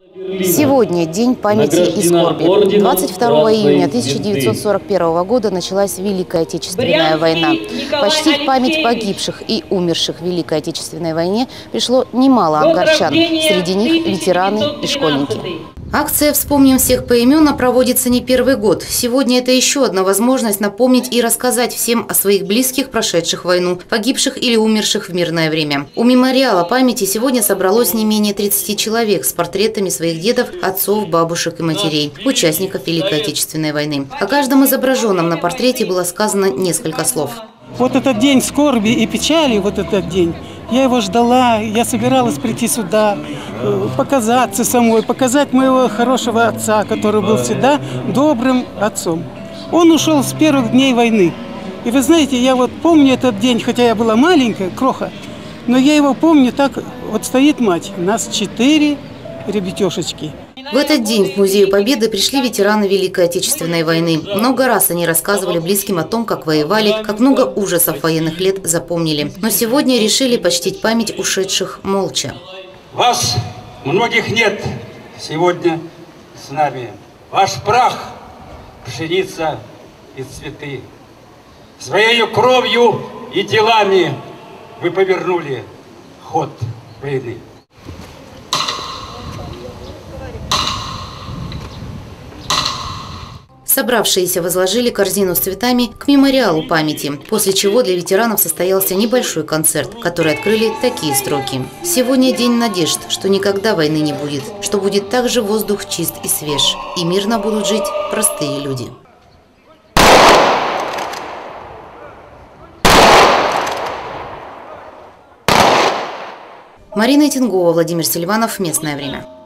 Сегодня день памяти и скорби. 22 июня 1941 года началась Великая Отечественная война. Почтить память погибших и умерших в Великой Отечественной войне пришло немало ангарчан. Среди них ветераны и школьники. Акция «Вспомним всех поименно» проводится не первый год. Сегодня это еще одна возможность напомнить и рассказать всем о своих близких, прошедших войну, погибших или умерших в мирное время. У мемориала памяти сегодня собралось не менее 30 человек с портретами своих дедов, отцов, бабушек и матерей, участников Великой Отечественной войны. О каждом изображенном на портрете было сказано несколько слов. Вот этот день скорби и печали, вот этот день, я его ждала, я собиралась прийти сюда, э, показаться самой, показать моего хорошего отца, который был всегда добрым отцом. Он ушел с первых дней войны. И вы знаете, я вот помню этот день, хотя я была маленькая, кроха, но я его помню так, вот стоит мать, нас четыре ребятешечки. В этот день в Музей Победы пришли ветераны Великой Отечественной войны. Много раз они рассказывали близким о том, как воевали, как много ужасов военных лет запомнили. Но сегодня решили почтить память ушедших молча. Вас многих нет сегодня с нами. Ваш прах, пшеница и цветы. Своей кровью и делами вы повернули ход войны. Собравшиеся возложили корзину с цветами к мемориалу памяти, после чего для ветеранов состоялся небольшой концерт, который открыли такие строки. «Сегодня день надежд, что никогда войны не будет, что будет также воздух чист и свеж, и мирно будут жить простые люди». Марина Тингова, Владимир Селиванов. Местное время.